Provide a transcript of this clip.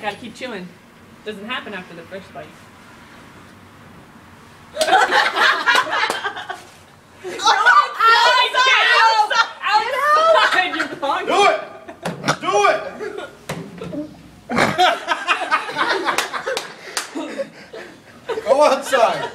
Gotta keep chewing. Doesn't happen after the first bite. Go outside.